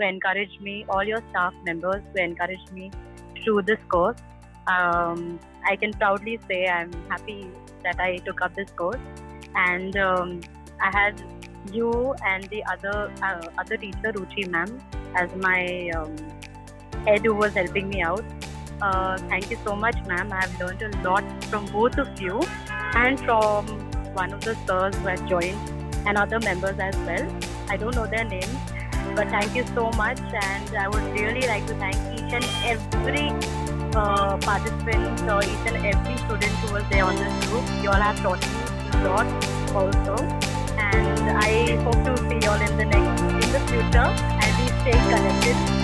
who encouraged me, all your staff members who encouraged me through this course. Um, I can proudly say I'm happy that I took up this course, and um, I had you and the other uh, other teacher, Ruchi ma'am, as my um, head who was helping me out. Uh, thank you so much, ma'am. I have learned a lot from both of you and from one of the sirs who had joined and other members as well. I don't know their names, but thank you so much. And I would really like to thank each and every uh, participant or each and every student who was there on this group. You all have taught me a lot also. And I hope to see you all in the next, in the future. And we stay connected